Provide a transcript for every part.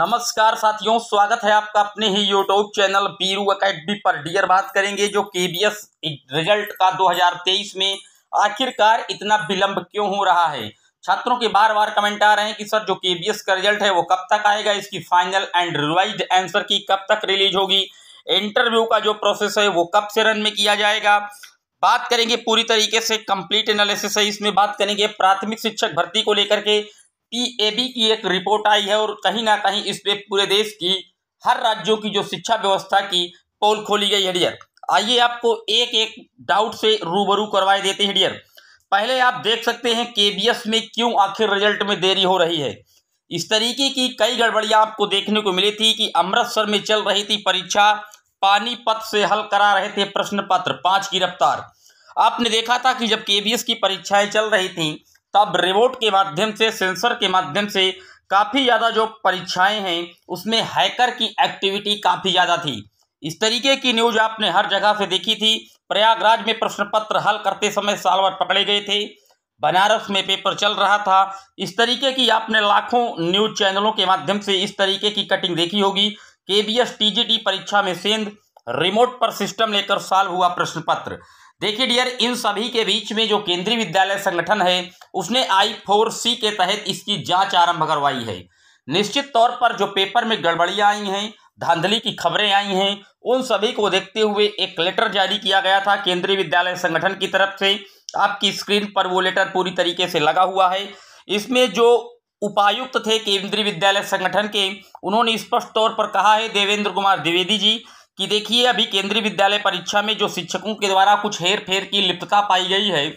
नमस्कार साथियों, स्वागत है आपका अपने ही यूट्यूब चैनल पीरू अकेडमी पर। डियर बात करेंगे जो केबीएस रिज़ल्ट का 2023 में आखिरकार इतना विलंब क्यों हो रहा है? छात्रों के बार बार कमेंट आ रहे हैं कि, सर, जो केबीएस का रिज़ल्ट है वो कब तक आएगा? इसकी फाइनल एंड रिवाइज आंसर की कब तक रिलीज़ होगी? इंटरव्यू का जो प्रोसेस है वो कब से रन में किया जाएगा? बात करेंगे पूरी तरीके से कंप्लीट एनालिसिस है। इसमें बात करेंगे प्राथमिक शिक्षक भर्ती को लेकर के। पीएबी की एक रिपोर्ट आई है और कहीं ना कहीं इस पे पूरे देश की, हर राज्यों की जो शिक्षा व्यवस्था की पोल खोली गई है डियर आइए आपको एक एक डाउट से रूबरू करवाए देते हैं डियर पहले आप देख सकते हैं केबीएस में क्यों आखिर रिज़ल्ट में देरी हो रही है। इस तरीके की कई गड़बड़ियाँ आपको देखने को मिली थी कि अमृतसर में चल रही थी परीक्षा, पानीपत से हल करा रहे थे प्रश्न पत्र पाँच की रफ्तार। आपने देखा था कि जब केबीएस की परीक्षाएँ चल रही थी तब रिमोट के माध्यम से, सेंसर के माध्यम से काफ़ी ज़्यादा जो परीक्षाएँ हैं, उसमें हैकर की एक्टिविटी काफ़ी ज़्यादा थी। इस तरीके की न्यूज़ आपने हर जगह से देखी थी। प्रयागराज में प्रश्न पत्र हल करते समय साल भर पकड़े गए थे। बनारस में पेपर चल रहा था। इस तरीके की आपने लाखों न्यूज़ चैनलों के माध्यम से इस तरीके की कटिंग देखी होगी। के बी परीक्षा में सेंध, रिमोट पर सिस्टम लेकर साल हुआ प्रश्न पत्र देखिए डियर इन सभी के बीच में जो केंद्रीय विद्यालय संगठन है, उसने आई फोर सी के तहत इसकी जाँच आरंभ करवाई है। निश्चित तौर पर जो पेपर में गड़बड़ियाँ आई हैं, धांधली की खबरें आई हैं, उन सभी को देखते हुए एक लेटर जारी किया गया था केंद्रीय विद्यालय संगठन की तरफ़ से। आपकी स्क्रीन पर वो लेटर पूरी तरीके से लगा हुआ है। इसमें जो उपायुक्त थे केंद्रीय विद्यालय संगठन के, उन्होंने स्पष्ट तौर पर कहा है, देवेंद्र कुमार द्विवेदी जी कि देखिए, अभी केंद्रीय विद्यालय परीक्षा में जो शिक्षकों के द्वारा कुछ हेर फेर की लिप्तता पाई गई है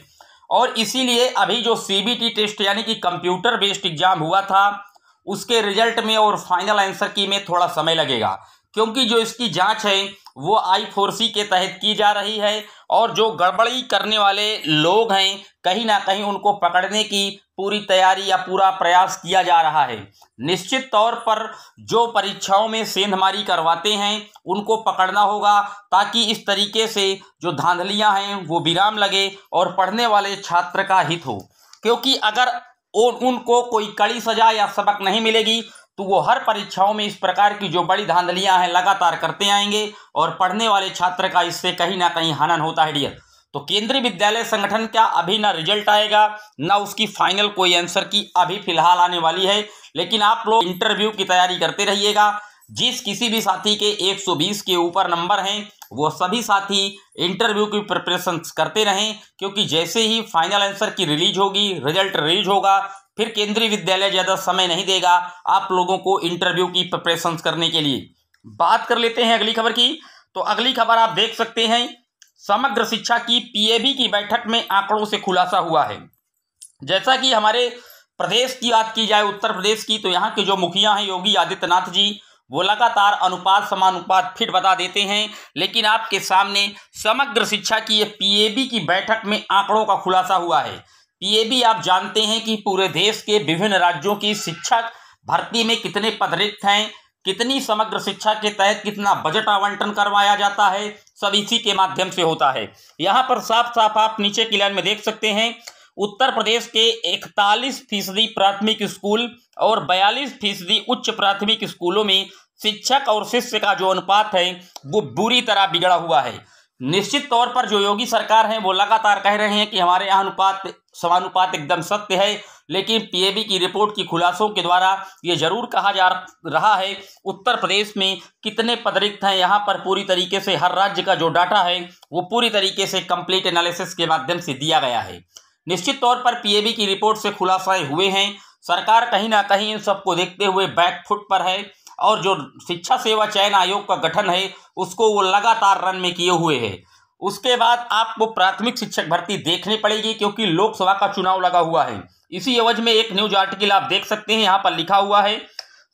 और इसीलिए अभी जो सीबीटी टेस्ट यानी कि कंप्यूटर बेस्ड एग्ज़ाम हुआ था, उसके रिज़ल्ट में और फाइनल आंसर की में थोड़ा समय लगेगा। क्योंकि जो इसकी जाँच है, वो आई फोर सी के तहत की जा रही है और जो गड़बड़ी करने वाले लोग हैं, कहीं ना कहीं उनको पकड़ने की पूरी तैयारी या पूरा प्रयास किया जा रहा है। निश्चित तौर पर जो परीक्षाओं में सेंधमारी करवाते हैं, उनको पकड़ना होगा ताकि इस तरीके से जो धांधलियाँ हैं, वो विराम लगे और पढ़ने वाले छात्र का हित हो। क्योंकि अगर उनको कोई कड़ी सजा या सबक नहीं मिलेगी तो वो हर परीक्षाओं में इस प्रकार की जो बड़ी धांधलियाँ हैं, लगातार करते आएँगे और पढ़ने वाले छात्र का इससे कहीं ना कहीं हनन होता है, डियर। तो केंद्रीय विद्यालय संगठन का अभी ना रिज़ल्ट आएगा, ना उसकी फाइनल कोई आंसर की अभी फ़िलहाल आने वाली है। लेकिन आप लोग इंटरव्यू की तैयारी करते रहिएगा। जिस किसी भी साथी के 120 के ऊपर नंबर हैं, वो सभी साथी इंटरव्यू की प्रिपरेशन करते रहें, क्योंकि जैसे ही फाइनल आंसर की रिलीज़ होगी, रिज़ल्ट रिलीज़ होगा, फिर केंद्रीय विद्यालय ज़्यादा समय नहीं देगा आप लोगों को इंटरव्यू की प्रिपरेशन करने के लिए। बात कर लेते हैं अगली खबर की। तो अगली खबर आप देख सकते हैं समग्र शिक्षा की पीएबी की बैठक में आंकड़ों से खुलासा हुआ है। जैसा कि हमारे प्रदेश की बात की जाए, उत्तर प्रदेश की तो यहाँ के जो मुखिया हैं, योगी आदित्यनाथ जी, वो लगातार अनुपात समानुपात फिट बता देते हैं, लेकिन आपके सामने समग्र शिक्षा की ये पीएबी की बैठक में आंकड़ों का खुलासा हुआ है। पीएबी आप जानते हैं कि पूरे देश के विभिन्न राज्यों की शिक्षक भर्ती में कितने पद रिक्त हैं, कितनी समग्र शिक्षा के तहत कितना बजट आवंटन करवाया जाता है सब इसी के माध्यम से होता है। यहाँ पर साफ़ साफ़ आप नीचे की लाइन में देख सकते हैं, उत्तर प्रदेश के इकतालीस फ़ीसदी प्राथमिक स्कूल और बयालीस फ़ीसदी उच्च प्राथमिक स्कूलों में शिक्षक और शिष्य का जो अनुपात है, वो बुरी तरह बिगड़ा हुआ है। निश्चित तौर पर जो योगी सरकार है, वो लगातार कह रहे हैं कि हमारे यहाँ अनुपात, समानुपात एकदम सत्य है, लेकिन पीएबी की रिपोर्ट की खुलासों के द्वारा ये ज़रूर कहा जा रहा है, उत्तर प्रदेश में कितने पद रिक्त हैं, यहाँ पर पूरी तरीके से हर राज्य का जो डाटा है, वो पूरी तरीके से कंप्लीट एनालिसिस के माध्यम से दिया गया है। निश्चित तौर पर पीएबी की रिपोर्ट से खुलासाए हुए हैं, सरकार कहीं ना कहीं इन सबको देखते हुए बैकफुट पर है और जो शिक्षा सेवा चयन आयोग का गठन है, उसको वो लगातार रन में किए हुए है। उसके बाद आपको प्राथमिक शिक्षक भर्ती देखनी पड़ेगी क्योंकि लोकसभा का चुनाव लगा हुआ है। इसी अवज में एक न्यूज़ आर्टिकल आप देख सकते हैं, यहाँ पर लिखा हुआ है,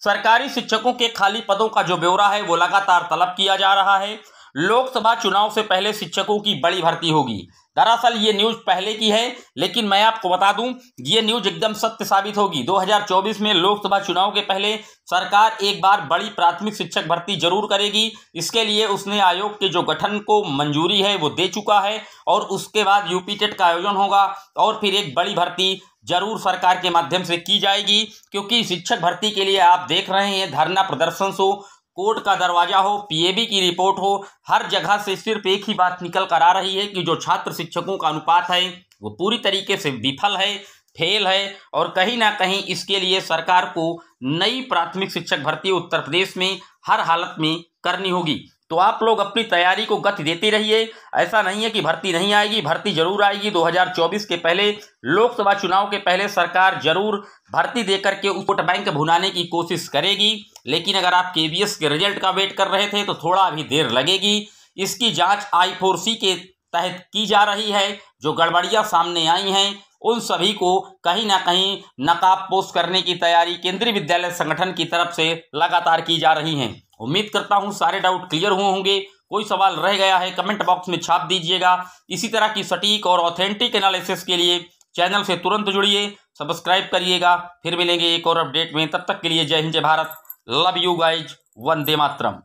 सरकारी शिक्षकों के खाली पदों का जो ब्यौरा है, वो लगातार तलब किया जा रहा है। लोकसभा चुनाव से पहले शिक्षकों की बड़ी भर्ती होगी। दरअसल ये न्यूज़ पहले की है, लेकिन मैं आपको बता दूँ, ये न्यूज़ एकदम सत्य साबित होगी। 2024 में लोकसभा चुनाव के पहले सरकार एक बार बड़ी प्राथमिक शिक्षक भर्ती ज़रूर करेगी। इसके लिए उसने आयोग के जो गठन को मंजूरी है, वो दे चुका है और उसके बाद यूपी टेट का आयोजन होगा और फिर एक बड़ी भर्ती ज़रूर सरकार के माध्यम से की जाएगी। क्योंकि शिक्षक भर्ती के लिए आप देख रहे हैं, धरना प्रदर्शन सो कोर्ट का दरवाज़ा हो पीएबी की रिपोर्ट हो, हर जगह से सिर्फ़ एक ही बात निकल कर आ रही है कि जो छात्र शिक्षकों का अनुपात है, वो पूरी तरीके से विफल है, फेल है और कहीं ना कहीं इसके लिए सरकार को नई प्राथमिक शिक्षक भर्ती उत्तर प्रदेश में हर हालत में करनी होगी। तो आप लोग अपनी तैयारी को गति देते रहिए। ऐसा नहीं है कि भर्ती नहीं आएगी, भर्ती ज़रूर आएगी। 2024 के पहले, लोकसभा चुनाव के पहले सरकार ज़रूर भर्ती देकर के वोट बैंक भुनाने की कोशिश करेगी। लेकिन अगर आप के के रिज़ल्ट का वेट कर रहे थे तो थोड़ा अभी देर लगेगी। इसकी जाँच आई के तहत की जा रही है। जो गड़बड़ियाँ सामने आई हैं, उन सभी को कहीं ना कहीं नकाब पोस्ट करने की तैयारी केंद्रीय विद्यालय संगठन की तरफ़ से लगातार की जा रही है। उम्मीद करता हूँ सारे डाउट क्लियर हुए होंगे। कोई सवाल रह गया है कमेंट बॉक्स में छाप दीजिएगा। इसी तरह की सटीक और ऑथेंटिक एनालिसिस के लिए चैनल से तुरंत जुड़िए सब्सक्राइब करिएगा। फिर मिलेंगे एक और अपडेट में। तब तक के लिए जय हिंद, जय भारत। लव यू गाइज़ वंदे मातरम।